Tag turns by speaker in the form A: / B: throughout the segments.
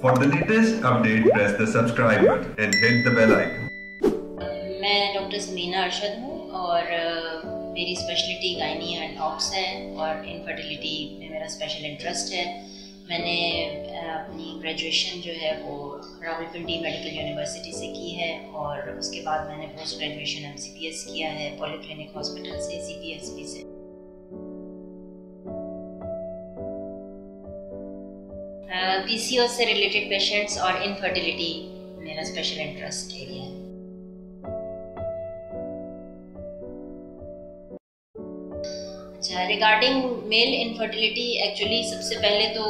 A: For the latest update, press the subscribe button and hit the bell icon.
B: मैं doctor Samina Arshad हूँ और मेरी speciality gynae and ops है और इनफर्टिलिटी में मेरा स्पेशल इंटरेस्ट है मैंने अपनी ग्रेजुएशन जो है वो रावलपिंडी मेडिकल यूनिवर्सिटी से की है और उसके बाद मैंने पोस्ट ग्रेजुएशन एम किया है पॉलीक्लिनिक हॉस्पिटल से सी से पीसीओ से रिलेटेड पेशेंट्स और इनफर्टिलिटी मेरा स्पेशल इंटरेस्ट एरिया है रिगार्डिंग मेल इनफर्टिलिटी एक्चुअली सबसे पहले तो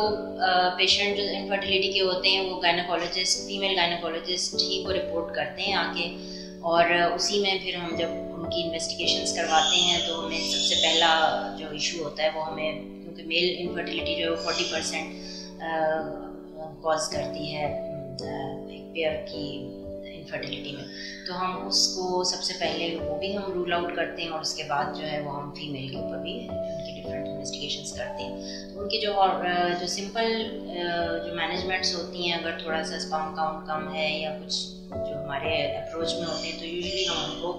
B: पेशेंट जो इनफर्टिलिटी के होते हैं, वो गायनाकोलॉजिस्ट फीमेल गायनाकोलॉजिस्ट ही को रिपोर्ट करते हैं आके और उसी में फिर हम जब उनकी इन्वेस्टिगेशंस करवाते हैं तो हमें सबसे पहला जो इशू होता है, वो हमें, क्योंकि मेल इनफर्टिलिटी जो है वो फोर्टी परसेंट कॉज करती है एक पेयर की इनफर्टिलिटी में। तो हम उसको सबसे पहले वो भी हम रूल आउट करते हैं और उसके बाद जो है वो हम फीमेल के ऊपर भी उनकी डिफरेंट इन्वेस्टिगेशंस करते हैं। तो उनकी जो और जो सिंपल जो मैनेजमेंट्स होती हैं, अगर थोड़ा सा स्पाम काउंट कम है या कुछ जो हमारे अप्रोच में होते हैं तो यूजुअली हम उनको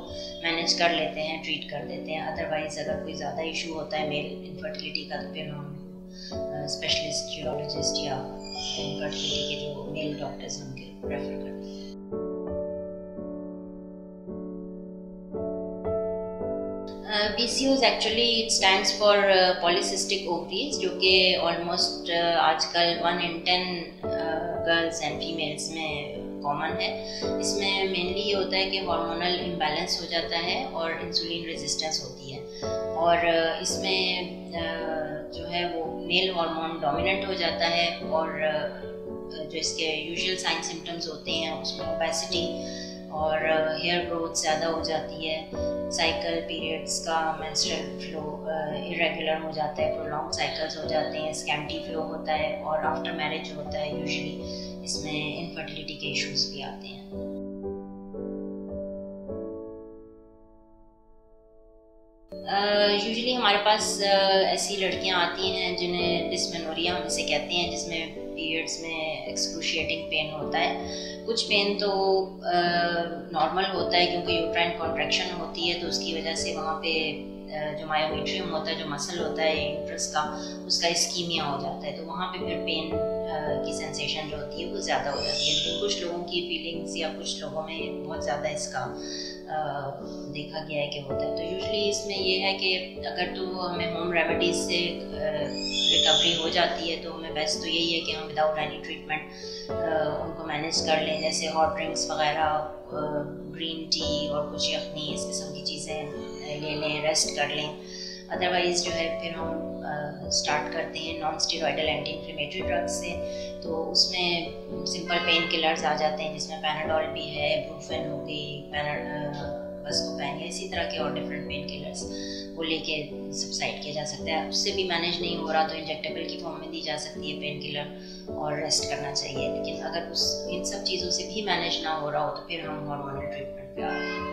B: मैनेज कर लेते हैं ट्रीट कर देते हैं। अदरवाइज़ अगर कोई ज़्यादा इशू होता है मेल इनफर्टिलिटी का तो फिर हम स्पेशलिस्ट यूरोलॉजिस्ट या इनफर्टिलिटी के जो मेल डॉक्टर्स हैं। उनके रेफर करते हैं PCOS actually it stands for polycystic ovaries जो कि ऑलमोस्ट uh, आजकल one in ten girls and females में कॉमन है। इसमें मेनली ये होता है कि हार्मोनल इम्बैलेंस हो जाता है और इंसुलिन रेजिस्टेंस होती है। और इसमें जो है वो मेल हार्मोन डोमिनेंट हो जाता है और जो इसके यूजुअल साइन सिम्टम्स होते हैं उसमें ओबेसिटी और हेयर ग्रोथ ज़्यादा हो जाती है साइकिल पीरियड्स का मेंस्ट्रुअल फ्लो इरेगुलर हो जाता है प्रोलॉन्ग साइकिल्स हो जाते हैं स्कैम्टी फ्लो होता है और आफ्टर मैरिज होता है यूजुअली इसमें इनफर्टिलिटी के इश्यूज़ भी आते हैं। यूजुअली हमारे पास ऐसी लड़कियाँ आती हैं जिन्हें डिसमेनोरिया हम इसे कहते हैं, जिसमें पीरियड्स में एक्सक्रूशिएटिंग पेन होता है। कुछ पेन तो नॉर्मल होता है क्योंकि यूट्राइन कॉन्ट्रैक्शन होती है तो उसकी वजह से वहाँ पे जो मायोमीट्रियम होता है, जो मसल होता है इंट्रस का, उसका स्कीमिया हो जाता है। तो वहाँ पे फिर पेन की सेंसेशन जो होती है, वो ज़्यादा हो जाती है। लेकिन कुछ लोगों की फीलिंग्स या कुछ लोगों में बहुत ज़्यादा इसका देखा गया है कि होता है। तो यूजली इसमें ये है कि अगर तो हमें होम रेमेडीज से रिकवरी हो जाती है तो हमें बेस्ट तो यही है कि हम विदाउट एनी ट्रीटमेंट उनको मैनेज कर लें। जैसे हॉट ड्रिंक्स वगैरह ग्रीन टी और कुछ यखनी इस किस्म की चीज़ें ले लें रेस्ट कर लें। अदरवाइज़ जो है, फिर हम स्टार्ट करते हैं non steroidal anti inflammatory drugs से तो उसमें सिंपल पेन किलर्स आ जाते हैं, जिसमें पैनाडोल भी है ब्रूफेन हो गई बस्कोपैन या इसी तरह के और डिफरेंट पेन किलर्स वो लेके सबसाइड किया जा सकता है। उससे भी मैनेज नहीं हो रहा तो इंजेक्टेबल की फॉर्म में दी जा सकती है पेन किलर और रेस्ट करना चाहिए। लेकिन अगर उस, इन सब चीज़ों से भी मैनेज ना हो रहा हो तो फिर हम हार्मोनल ट्रीटमेंट पे आते हैं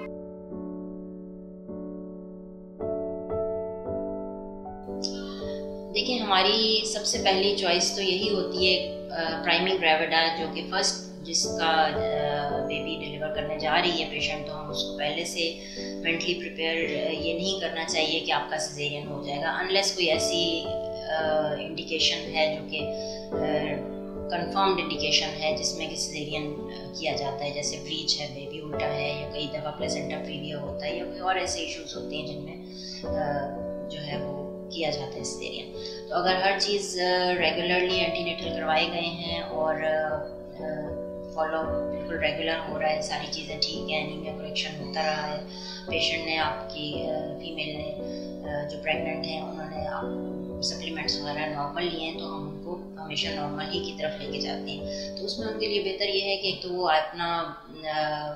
B: हमारी सबसे पहली चॉइस तो यही होती है प्राइमरी ग्रेविडा जो कि फ़र्स्ट जिसका बेबी डिलीवर करने जा रही है पेशेंट तो हम उसको पहले से मेंटली प्रिपेयर ये नहीं करना चाहिए कि आपका सिजेरियन हो जाएगा अनलेस कोई ऐसी इंडिकेशन है जो कि कंफर्म्ड इंडिकेशन है जिसमें कि सिजेरियन किया जाता है, जैसे ब्रीच है बेबी उल्टा है, या कई दफ़ा प्लेसेंटा प्रीविया होता है, या कोई और ऐसे इश्यूज़ होते हैं जिनमें जो है वो किया जाता है सिजेरियन तो अगर हर चीज़ रेगुलरली एंटीनेटल करवाए गए हैं और फॉलो बिल्कुल रेगुलर हो रहा है, सारी चीज़ें ठीक है एनीमिया करेक्शन होता रहा है पेशेंट ने आपकी फीमेल ने जो प्रेग्नेंट हैं, उन्होंने आप सप्लीमेंट्स वगैरह नॉर्मल लिए हैं तो हम उनको हमेशा नॉर्मल ही की तरफ़ लेके जाते हैं। तो उसमें उनके लिए बेहतर ये है कि एक तो वो अपना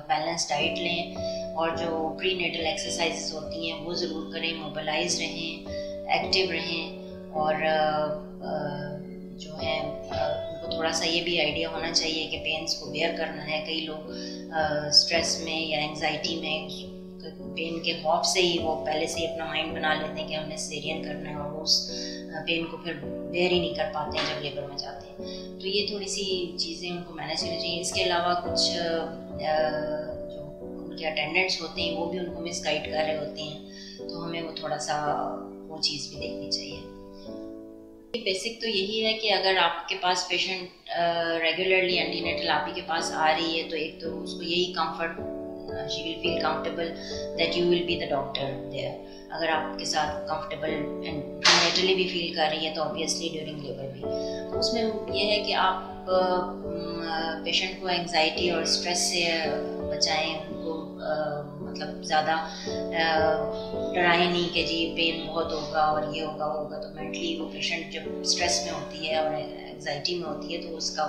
B: बैलेंस डाइट लें और जो प्री नेटल एक्सरसाइजेस होती हैं, वो ज़रूर करें मोबलाइज रहें एक्टिव रहें और जो है उनको थोड़ा सा ये भी आइडिया होना चाहिए कि पेन्स को बेयर करना है। कई लोग स्ट्रेस में या एंजाइटी में पेन के खौफ से ही वो पहले से ही अपना माइंड बना लेते हैं कि हमने सीरियन करना है और उस पेन को फिर बेयर ही नहीं कर पाते हैं जब लेबर में जाते हैं। तो ये थोड़ी सी चीज़ें उनको मैनेज करनी चाहिए। इसके अलावा कुछ जो उनके अटेंडेंट्स होते हैं, वो भी उनको मिस गाइड कर रहे होते हैं। तो हमें वो थोड़ा सा वो चीज़ भी देखनी चाहिए। बेसिक तो यही है कि अगर आपके पास पेशेंट रेगुलरली एंटीनेटल आप ही के पास आ रही है तो एक तो उसको यही comfort she will feel comfortable that you will be the doctor there अगर आपके साथ कंफर्टेबल एंड नेचुरली भी फील कर रही है तो ऑब्वियसली ड्यूरिंग लेबर भी। उसमें यह है कि आप पेशेंट को एंजाइटी और स्ट्रेस से बचाएँ, उनको मतलब ज़्यादा डराए नहीं कि जी पेन बहुत होगा और ये होगा, वो होगा। तो मेंटली वो पेशेंट जब स्ट्रेस में होती है और एंजाइटी में होती है तो उसका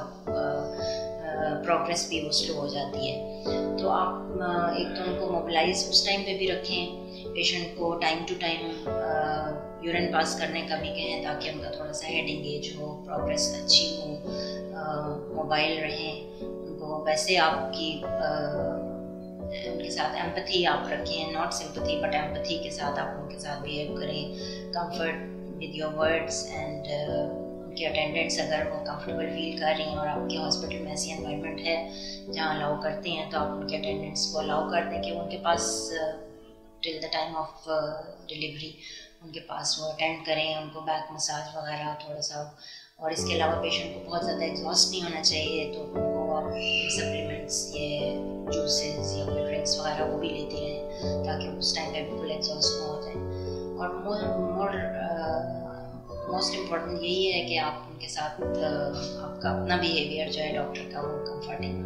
B: प्रोग्रेस भी वो स्लो हो जाती है। तो आप एक तो उनको मोबिलाइज उस टाइम पे भी रखें पेशेंट को time to time urine pass करने का भी कहें, ताकि उनका थोड़ा सा हेड इंगेज हो प्रोग्रेस अच्छी हो मोबाइल रहें। उनको वैसे आपकी उनके साथ एम्पथी आप रखें नॉट सिंपथी बट एम्पथी के साथ आप उनके साथ बिहेव करें। Comfort with your words and उनके अटेंडेंट्स अगर वो कंफर्टेबल फील कर रही हैं और आपके हॉस्पिटल में ऐसी एनवायरनमेंट है जहाँ अलाउ करते हैं तो आप उनके अटेंडेंट्स को अलाउ कर दें कि उनके पास till the time of delivery उनके पास वो अटेंड करें, उनको बैक मसाज वगैरह थोड़ा सा और इसके अलावा पेशेंट को बहुत ज़्यादा एग्जॉस्ट नहीं होना चाहिए तो उनको आप सप्लीमेंट्स ताकि उस टाइम पे बिल्कुल एग्जॉस्ट ना हो जाए और मोर मोस्ट इंपॉर्टेंट यही है कि आप उनके साथ uh, आपका अपना बिहेवियर जो है डॉक्टर का वो कंफर्टिंग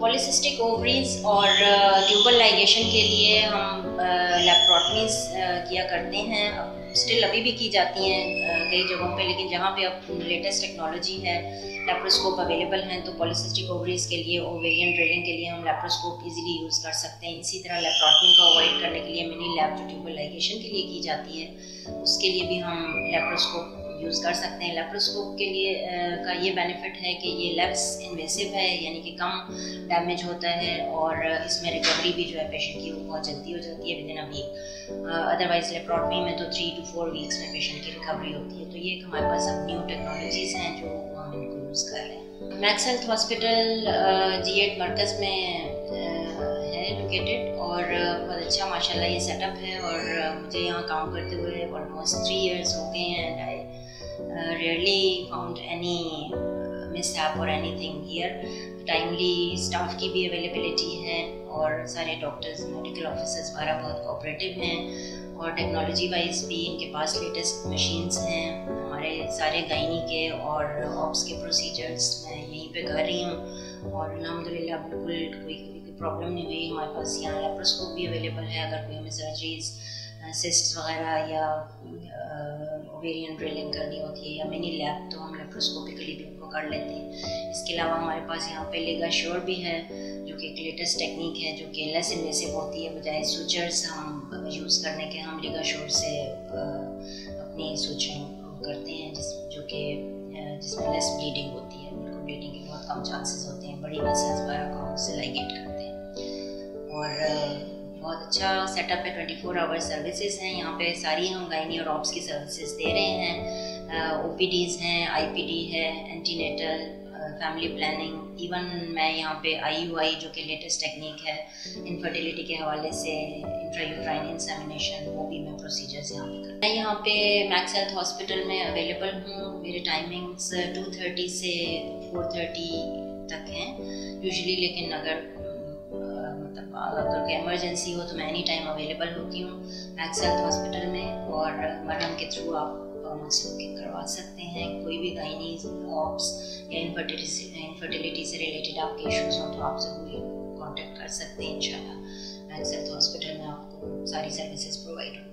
B: पॉलिसिस्टिक ओवरीज और ट्यूबल लाइगेशन के लिए हम लेप्रोटमीज किया करते हैं। स्टिल अभी भी की जाती हैं कई जगहों पे, लेकिन जहाँ पे अब लेटेस्ट टेक्नोलॉजी है लेप्रोस्कोप अवेलेबल हैं तो पॉलिसिस्टिक ओवरीज के लिए ओवेरियन ड्रिलिंग के लिए हम लेप्रोस्कोप इजीली यूज़ कर सकते हैं। इसी तरह लेप्रोटमी को अवॉइड करने के लिए मिनी लैब जो ट्यूबलाइजेशन के लिए की जाती है, उसके लिए भी हम लेप्रोस्कोप यूज़ कर सकते हैं। लेप्रोस्कोप के लिए का ये बेनिफिट है कि ये लेप्स इन्वेसिव है, यानी कि कम डैमेज होता है और इसमें रिकवरी भी जो है पेशेंट की वो बहुत जल्दी हो जाती है within a week otherwise laparotomy में तो थ्री टू फोर वीक्स में पेशेंट की रिकवरी होती है। तो ये हमारे पास अब न्यू टेक्नोलॉजीज़ हैं जो हम इनको यूज़ कर रहे हैं। Max health hospital G eight Markaz में है लोकेटेड और बहुत अच्छा माशाल्लाह ये सेटअप है और मुझे यहाँ काम करते हुए ऑलमोस्ट थ्री इयर्स हो गए हैं। And I rarely found any uh, mishap or anything here. Timely staff की भी अवेलेबिलिटी है और सारे डॉक्टर्स मेडिकल ऑफिसर्स वगैरह बहुत कोऑपरेटिव हैं और टेक्नोलॉजी वाइज भी इनके पास लेटेस्ट मशीन्स हैं। हमारे सारे गायनी के और ऑप्स के प्रोसीजर्स मैं यहीं पे कर रही हूँ और अलहमदिल्ला बिल्कुल कोई कोई प्रॉब्लम नहीं हुई। हमारे पास यहाँ लेप्रोस्कोप भी अवेलेबल है। अगर कोई हमें सर्जरीज सिस्ट वगैरह या ओवेरियन ड्रिलिंग करनी होती है या मिनी लैब तो हम लेप्रोस्कोपिकली भी उनको कर लेते हैं। इसके अलावा हमारे पास यहाँ पे लेगा श्योर भी है, जो कि एक लेटेस्ट टेक्निक है, जो कि लेस इन्वेसिव होती है, बजाय सूचर्स हम यूज़ करने के, हम लेगा श्योर से अपनी सूचर करते हैं, जिस, जो कि जिसमें लेस ब्लीडिंग होती है। ब्लीडिंग के बहुत कम चांसेस होते हैं, बड़ी वेसल्स वगैरह को सेटअप है ट्वेंटी फोर आवर सर्विसेज़ हैं। यहाँ पे सारी हम गायनी और ऑप्स की सर्विसेज़ दे रहे हैं। ओ पी डीज़ हैं आई पी डी है एंटीनेटल फैमिली प्लानिंग इवन मैं यहाँ पे आई यू आई जो कि लेटेस्ट टेक्निक है इनफर्टिलिटी के हवाले से इंट्रायूट्राइन इंसेमिनेशन वो भी मैं प्रोसीजर्स यहाँ पे मैं यहाँ पे मैक्स हेल्थ हॉस्पिटल में अवेलेबल हूँ। मेरे टाइमिंग्स टू थर्टी से फोर थर्टी तक हैं यूजली लेकिन अगर मतलब अगर कोई एमरजेंसी हो तो मैं एनी टाइम अवेलेबल होती हूँ मैक्स हेल्थ हॉस्पिटल में, और मरहम के थ्रू आप मुझसे बुकिंग करवा सकते हैं। कोई भी गाइनी ऑप्स या इनफर्टिलिटी इनफर्टिलिटी से रिलेटेड आपके इश्यूज़ हों तो आप ज़रूर कॉन्टेक्ट कर सकते हैं, इंशाल्लाह। मैक्स हेल्थ हॉस्पिटल में आपको सारी सर्विसेज़ प्रोवाइड होंगी।